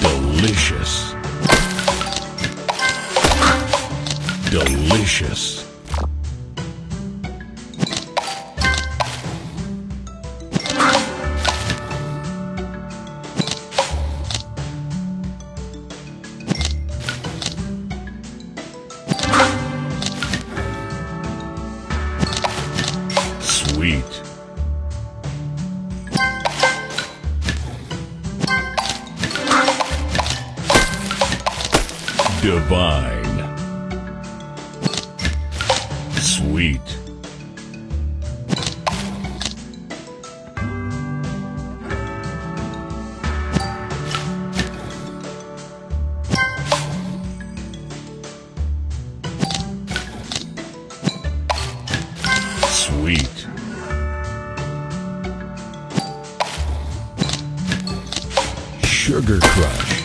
Delicious. Delicious. Sweet. Divine. Sweet. Sweet. Sugar Crush.